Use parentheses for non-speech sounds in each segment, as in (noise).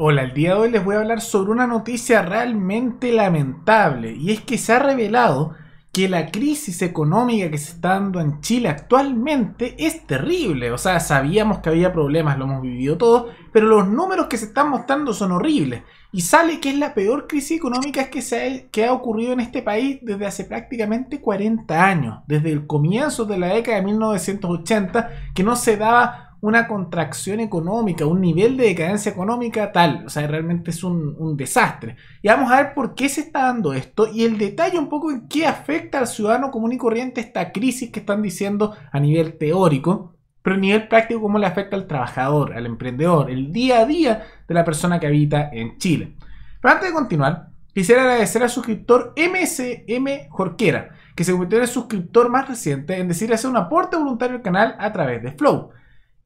Hola, el día de hoy les voy a hablar sobre una noticia realmente lamentable y es que se ha revelado que la crisis económica que se está dando en Chile actualmente es terrible. O sea, sabíamos que había problemas, lo hemos vivido todos, pero los números que se están mostrando son horribles. Y sale que es la peor crisis económica que, se ha, que ha ocurrido en este país desde hace prácticamente 40 años, desde el comienzo de la década de 1980, que no se daba una contracción económica, un nivel de decadencia económica tal. O sea, realmente es un, desastre. Y vamos a ver por qué se está dando esto y el detalle un poco en qué afecta al ciudadano común y corriente esta crisis que están diciendo a nivel teórico, pero a nivel práctico cómo le afecta al trabajador, al emprendedor, el día a día de la persona que habita en Chile. Pero antes de continuar, quisiera agradecer al suscriptor MSM Jorquera, que se convirtió en el suscriptor más reciente en decir hacer un aporte voluntario al canal a través de Flow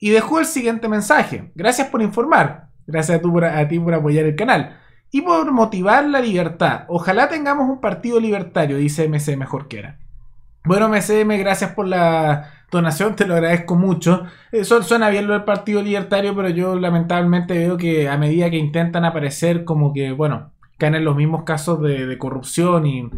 y dejó el siguiente mensaje. Gracias por informar. Gracias a, ti por apoyar el canal. Y por motivar la libertad. Ojalá tengamos un partido libertario, dice MC Mejor que era. Bueno, MCM, gracias por la donación, te lo agradezco mucho. Eh, suena bien lo del Partido Libertario, pero yo lamentablemente veo que a medida que intentan aparecer como que, bueno, caen en los mismos casos de corrupción y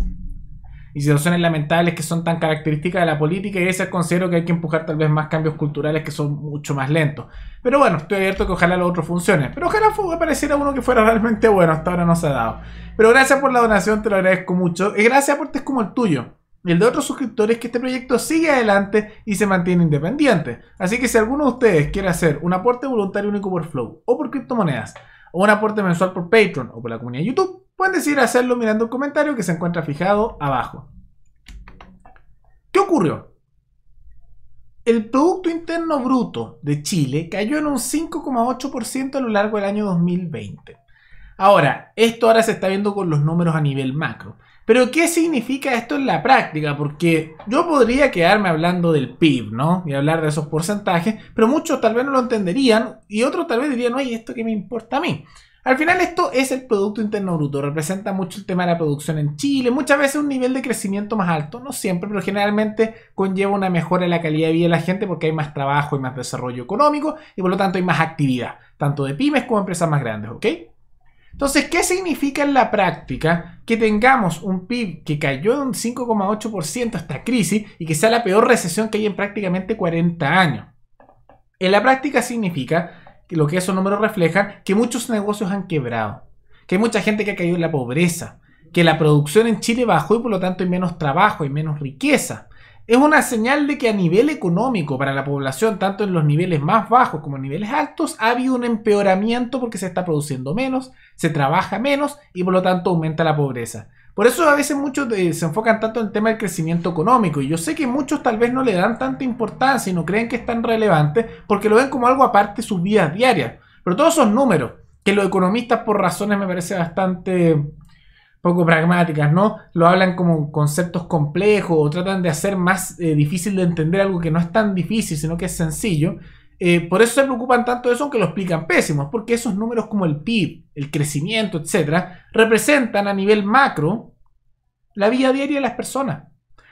y situaciones lamentables que son tan características de la política y ese considero que hay que empujar tal vez más cambios culturales que son mucho más lentos. Pero bueno, estoy abierto que ojalá lo otro funcione. Pero ojalá apareciera uno que fuera (laughs) realmente bueno, hasta ahora no se ha dado. Pero gracias por la donación, te lo agradezco mucho. Y gracias a aportes como el tuyo y el de otros suscriptores que este proyecto sigue adelante y se mantiene independiente. Así que si alguno de ustedes quiere hacer un aporte voluntario único por Flow o por criptomonedas, o un aporte mensual por Patreon o por la comunidad de YouTube, pueden decidir hacerlo mirando el comentario que se encuentra fijado abajo. ¿Qué ocurrió? El Producto Interno Bruto de Chile cayó en un 5,8% a lo largo del año 2020. Ahora, esto ahora se está viendo con los números a nivel macro. Pero ¿qué significa esto en la práctica? Porque yo podría quedarme hablando del PIB, ¿no? Y hablar de esos porcentajes, pero muchos tal vez no lo entenderían y otros tal vez dirían, oye, ¿esto qué me importa a mí? Al final esto es el Producto Interno Bruto, representa mucho el tema de la producción en Chile, muchas veces un nivel de crecimiento más alto, no siempre, pero generalmente conlleva una mejora en la calidad de vida de la gente porque hay más trabajo y más desarrollo económico y por lo tanto hay más actividad, tanto de pymes como empresas más grandes, ¿ok? Entonces, ¿qué significa en la práctica que tengamos un PIB que cayó en un 5,8% esta crisis y que sea la peor recesión que hay en prácticamente 40 años? En la práctica significa lo que esos números reflejan, que muchos negocios han quebrado, que hay mucha gente que ha caído en la pobreza, que la producción en Chile bajó y por lo tanto hay menos trabajo y menos riqueza. Es una señal de que a nivel económico para la población, tanto en los niveles más bajos como en niveles altos, ha habido un empeoramiento porque se está produciendo menos, se trabaja menos y por lo tanto aumenta la pobreza. Por eso a veces muchos eh, se enfocan tanto en el tema del crecimiento económico y yo sé que muchos tal vez no le dan tanta importancia y no creen que es tan relevante porque lo ven como algo aparte de sus vidas diarias. Pero todos esos números que los economistas por razones me parece bastante poco pragmáticas, ¿no? Lo hablan como conceptos complejos o tratan de hacer más eh, difícil de entender algo que no es tan difícil, sino que es sencillo. Eh, por eso se preocupan tanto de eso, aunque lo explican pésimos, porque esos números como el PIB, el crecimiento, etcétera, representan a nivel macro la vida diaria de las personas.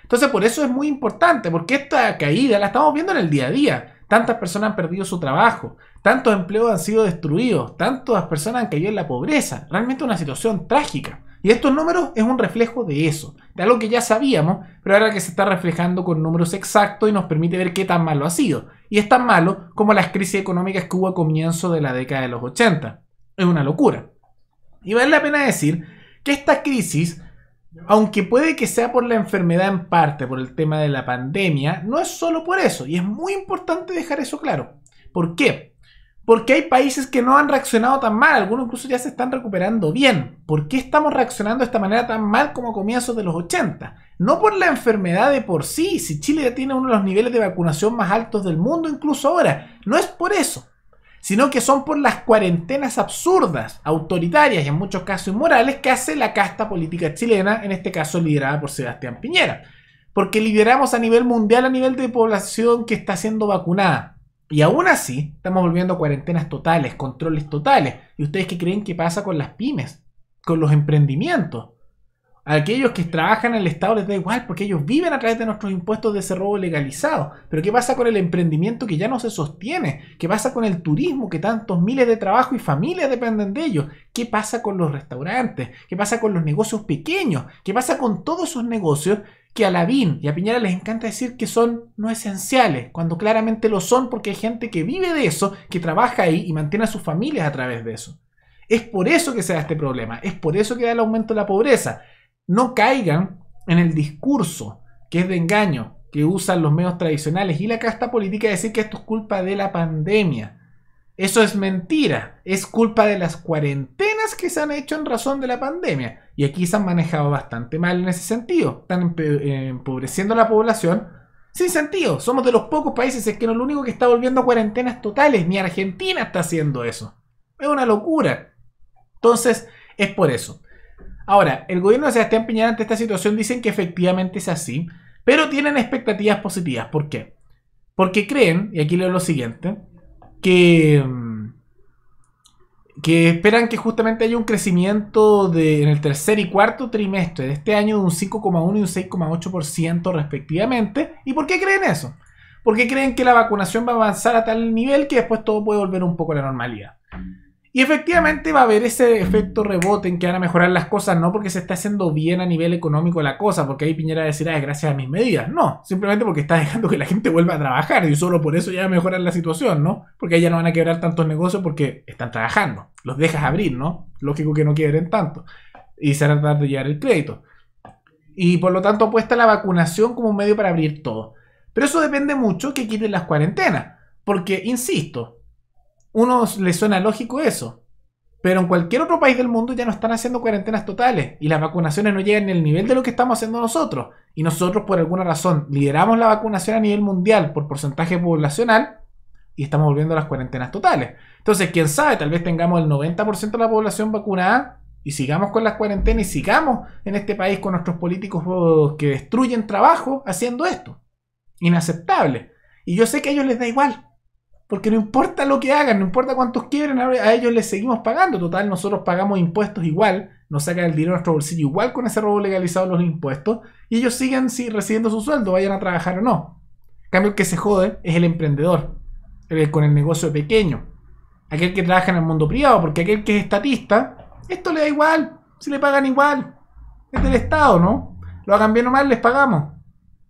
Entonces, por eso es muy importante, porque esta caída la estamos viendo en el día a día. Tantas personas han perdido su trabajo, tantos empleos han sido destruidos, tantas personas han caído en la pobreza. Realmente una situación trágica. Y estos números es un reflejo de eso, de algo que ya sabíamos, pero ahora que se está reflejando con números exactos y nos permite ver qué tan malo ha sido. Y es tan malo como las crisis económicas que hubo a comienzo de la década de los 80. Es una locura. Y vale la pena decir que esta crisis, aunque puede que sea por la enfermedad en parte, por el tema de la pandemia, no es solo por eso. Y es muy importante dejar eso claro. ¿Por qué? Porque hay países que no han reaccionado tan mal, algunos incluso ya se están recuperando bien. ¿Por qué estamos reaccionando de esta manera tan mal como a comienzos de los 80? No por la enfermedad de por sí, si Chile ya tiene uno de los niveles de vacunación más altos del mundo incluso ahora, no es por eso, sino que son por las cuarentenas absurdas, autoritarias y en muchos casos inmorales que hace la casta política chilena, en este caso liderada por Sebastián Piñera. Porque lideramos a nivel mundial, a nivel de población que está siendo vacunada. Y aún así, estamos volviendo a cuarentenas totales, controles totales. ¿Y ustedes qué creen que pasa con las pymes? Con los emprendimientos. Aquellos que trabajan en el Estado les da igual porque ellos viven a través de nuestros impuestos de ese robo legalizado. Pero ¿qué pasa con el emprendimiento que ya no se sostiene? ¿Qué pasa con el turismo que tantos miles de trabajo y familias dependen de ellos? ¿Qué pasa con los restaurantes? ¿Qué pasa con los negocios pequeños? ¿Qué pasa con todos esos negocios que a Lavín y a Piñera les encanta decir que son no esenciales, cuando claramente lo son porque hay gente que vive de eso, que trabaja ahí y mantiene a sus familias a través de eso? Es por eso que se da este problema, es por eso que da el aumento de la pobreza no caigan en el discurso que es de engaño que usan los medios tradicionales y la casta política de decir que esto es culpa de la pandemia. Eso es mentira, es culpa de las cuarentenas que se han hecho en razón de la pandemia. Y aquí se han manejado bastante mal en ese sentido. Están empobreciendo a la población sin sentido. Somos de los pocos países es que no es lo único que está volviendo a cuarentenas totales. Ni Argentina está haciendo eso. Es una locura. Entonces, es por eso. Ahora, el gobierno de Sebastián Piñera ante esta situación dicen que efectivamente es así, pero tienen expectativas positivas. ¿Por qué? Porque creen, y aquí leo lo siguiente, que, mm, esperan que justamente haya un crecimiento en el tercer y cuarto trimestre de este año de un 5,1 y un 6,8% respectivamente. ¿Y por qué creen eso? Porque creen que la vacunación va a avanzar a tal nivel que después todo puede volver un poco a la normalidad. Y efectivamente va a haber ese efecto rebote en que van a mejorar las cosas, no porque se está haciendo bien a nivel económico la cosa, porque ahí Piñera decirá, es gracias a mis medidas. No, simplemente porque está dejando que la gente vuelva a trabajar y solo por eso ya va a mejorar la situación, ¿no? Porque ahí ya no van a quebrar tantos negocios porque están trabajando. Los dejas abrir, ¿no? Lógico que no quiebren tanto. Y se van a tratar de llevar el crédito. Y por lo tanto apuesta la vacunación como un medio para abrir todo. Pero eso depende mucho que quiten las cuarentenas. Porque, insisto, uno le suena lógico eso. Pero en cualquier otro país del mundo ya no están haciendo cuarentenas totales y las vacunaciones no llegan al nivel de lo que estamos haciendo nosotros. Y nosotros, por alguna razón, lideramos la vacunación a nivel mundial por porcentaje poblacional y estamos volviendo a las cuarentenas totales. Entonces, quién sabe, tal vez tengamos el 90% de la población vacunada y sigamos con las cuarentenas y sigamos en este país con nuestros políticos que destruyen trabajo haciendo esto. Inaceptable. Y yo sé que a ellos les da igual. Porque no importa lo que hagan, no importa cuántos quiebren, a ellos les seguimos pagando. Total, nosotros pagamos impuestos igual, nos sacan el dinero de nuestro bolsillo igual con ese robo legalizado los impuestos, y ellos siguen recibiendo su sueldo, vayan a trabajar o no. En cambio, el que se jode es el emprendedor, el con el negocio pequeño, aquel que trabaja en el mundo privado, porque aquel que es estatista, esto le da igual, si le pagan igual. Es del Estado, ¿no? Lo hagan bien o mal, les pagamos.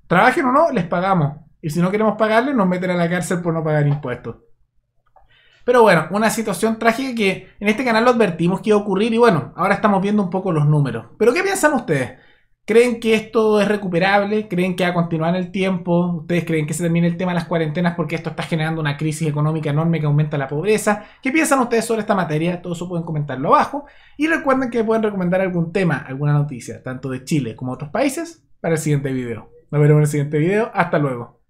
Trabajen o no, les pagamos. Y si no queremos pagarle, nos meten a la cárcel por no pagar impuestos. Pero bueno, una situación trágica que en este canal lo advertimos que iba a ocurrir y bueno, ahora estamos viendo un poco los números. Pero ¿qué piensan ustedes? ¿Creen que esto es recuperable? ¿Creen que va a continuar en el tiempo? ¿Ustedes creen que se termine el tema de las cuarentenas porque esto está generando una crisis económica enorme que aumenta la pobreza? ¿Qué piensan ustedes sobre esta materia? Todo eso pueden comentarlo abajo. Y recuerden que pueden recomendar algún tema, alguna noticia, tanto de Chile como de otros países, para el siguiente video. Nos veremos en el siguiente video. Hasta luego.